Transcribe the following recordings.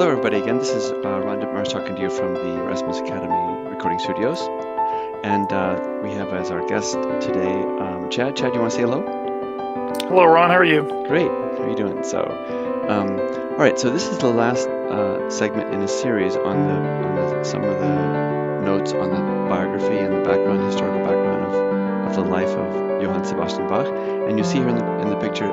Hello, everybody. Again, this is uh, Ron Ditmars talking to you from the Erasmus Academy Recording Studios. And uh, we have as our guest today um, Chad. Chad, you want to say hello? Hello, Ron. How are you? Great. How are you doing? So, um, all right. So this is the last uh, segment in a series on the, on the some of the notes on the biography and the background, historical background of, of the life of Johann Sebastian Bach. And you see here in the, in the picture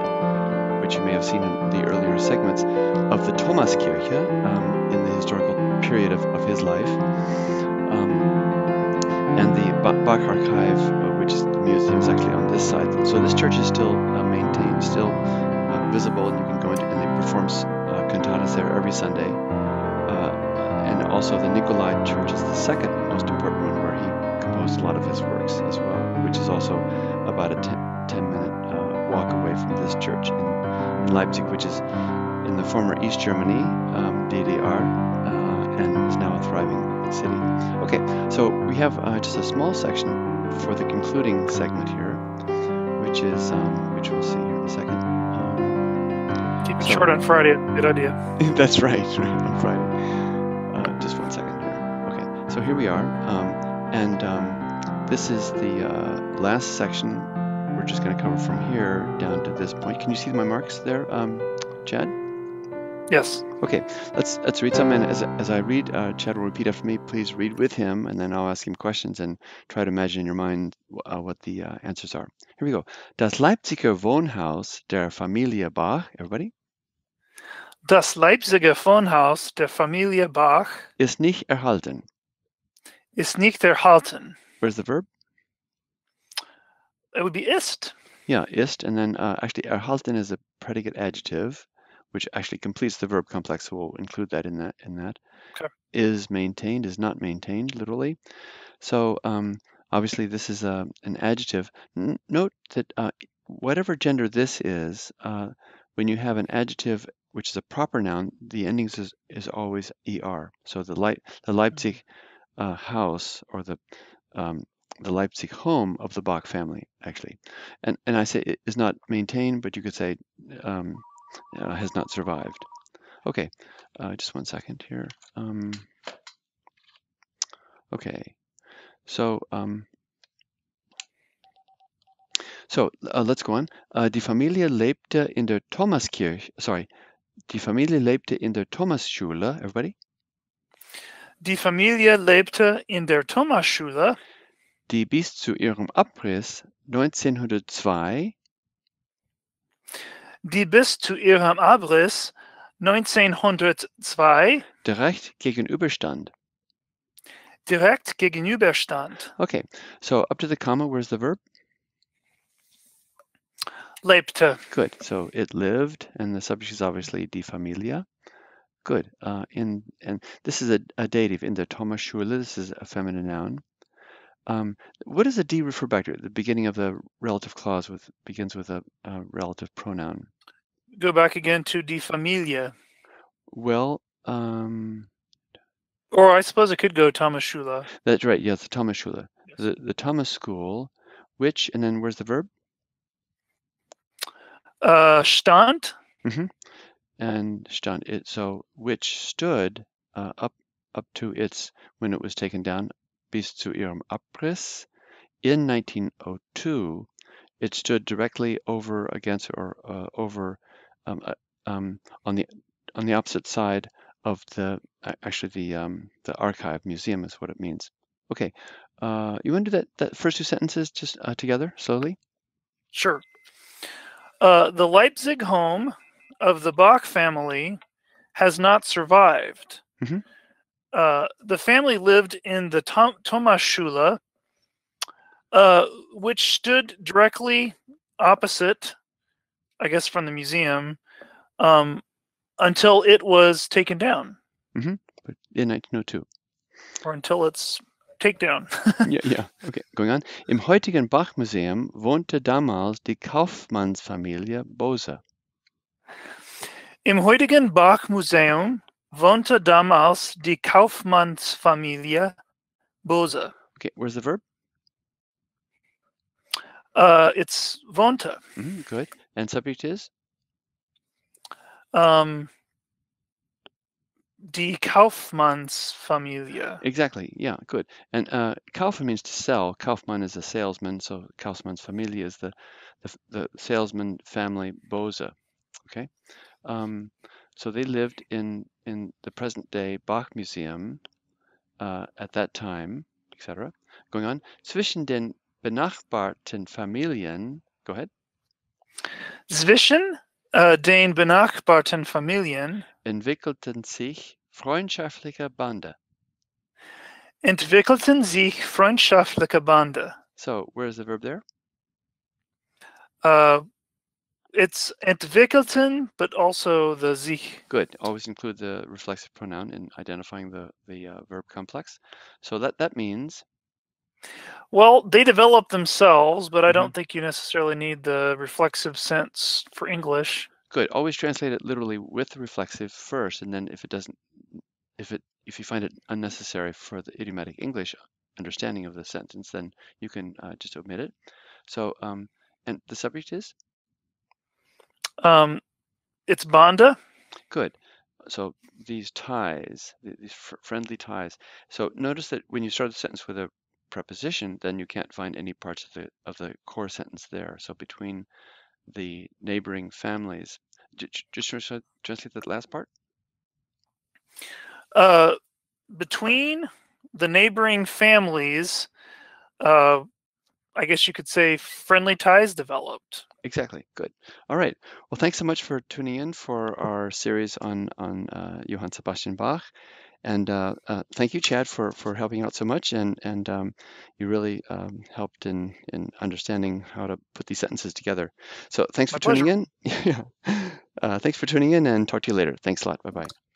which you may have seen in the earlier segments, of the Thomaskirche um, in the historical period of, of his life, um, and the Bach Archive, uh, which is the museum, is actually on this side. So this church is still uh, maintained, still uh, visible, and you can go in, and they perform uh, cantatas there every Sunday. Uh, and also the Nikolai Church is the second most important one, where he composed a lot of his works as well, which is also about a 10, 10 minute uh, walk away from this church in in Leipzig, which is in the former East Germany, um, DDR, uh, and is now a thriving city. Okay, so we have uh, just a small section for the concluding segment here, which is um, which we'll see here in a second. Um, Keep it so, short on Friday. Good idea. that's right, right on Friday. Uh, just one second here. Okay, so here we are, um, and um, this is the uh, last section we're just going to cover from here down to this point. Can you see my marks there, um, Chad? Yes. Okay, let's let's read some. And as, as I read, uh, Chad will repeat after me. Please read with him, and then I'll ask him questions and try to imagine in your mind uh, what the uh, answers are. Here we go. Das Leipziger Wohnhaus der Familie Bach. Everybody. Das Leipziger Wohnhaus der Familie Bach ist nicht erhalten. Ist nicht erhalten. Where's the verb? It would be ist. Yeah, ist, and then uh, actually erhalten is a predicate adjective, which actually completes the verb complex. So we'll include that in that. In that okay. is maintained is not maintained literally. So um, obviously this is a, uh, an adjective. N note that uh, whatever gender this is, uh, when you have an adjective which is a proper noun, the endings is, is always er. So the light the Leipzig uh, house or the um, the Leipzig home of the Bach family, actually. And, and I say it is not maintained, but you could say um, uh, has not survived. Okay, uh, just one second here. Um, okay, so um, so uh, let's go on. Uh, die Familie lebte in der Thomaskirche. Sorry, die Familie lebte in der Thomasschule. Everybody. Die Familie lebte in der Thomasschule die bis zu ihrem Abriss 1902 die bis zu ihrem Abriss 1902 direkt gegenüberstand. Direkt gegenüberstand. Okay, so up to the comma, where's the verb? Lebte. Good. So it lived, and the subject is obviously die Familie. Good. Uh, in and this is a, a dative in the Thomas Schule. This is a feminine noun. Um, what does a D refer back to? The beginning of the relative clause with begins with a, a relative pronoun. Go back again to die Familie. Well, um, or I suppose it could go Thomas Schule. That's right. Yes, the Thomas Schule. Yes. The, the Thomas School, which, and then where's the verb? Uh, stand. Mm-hmm. And stand. It so which stood uh, up up to its when it was taken down bis zu ihrem Abriss in 1902, it stood directly over against or uh, over um, uh, um, on the on the opposite side of the actually the um, the archive museum is what it means. Okay, uh, you want to do that that first two sentences just uh, together slowly? Sure. Uh, the Leipzig home of the Bach family has not survived. Mm-hmm. Uh, the family lived in the Tom- Thomasschule, uh, which stood directly opposite, I guess, from the museum, um, until it was taken down. Mm-hmm. In 1902. Or until its takedown. ja, ja, okay, going on. Im heutigen Bach-Museum wohnte damals die Kaufmannsfamilie Bose. Im heutigen Bach-Museum wohnte damals die Kaufmannsfamilie Bose. Okay, where's the verb? Uh, it's wohnte. Mm, good. And subject is? Um, die Kaufmannsfamilie. Exactly. Yeah, good. And uh, Kaufen means to sell. Kaufmann is a salesman, so Kaufmannsfamilie is the, the the salesman family Bose. Okay. Um, so they lived in in the present day Bach Museum uh, at that time, etc. Going on. Zwischen den benachbarten Familien. Go ahead. Zwischen äh, den benachbarten Familien entwickelten sich freundschaftliche Bande. entwickelten sich freundschaftliche Bande. So, where's the verb there? Uh, it's entwickelten, but also the sich. Good. Always include the reflexive pronoun in identifying the the uh, verb complex. So that that means Well, they develop themselves, but I Mhm. don't think you necessarily need the reflexive sense for English. good. Always translate it literally with the reflexive first, and then if it doesn't, if it if you find it unnecessary for the idiomatic English understanding of the sentence, then you can uh, just omit it. So, um, and the subject is Um, it's Banda. Good. So these ties, these fr- friendly ties. So notice that when you start the sentence with a preposition, then you can't find any parts of the of the core sentence there. So between the neighboring families, just translate, translate that last part. Uh, between the neighboring families, uh, I guess you could say friendly ties developed. Exactly. Good. All right. Well, thanks so much for tuning in for our series on on uh, Johann Sebastian Bach, and uh, uh, thank you, Chad, for for helping out so much, and and um, you really um, helped in in understanding how to put these sentences together. So thanks My for tuning in. yeah. Uh, thanks for tuning in, and talk to you later. Thanks a lot. Bye bye.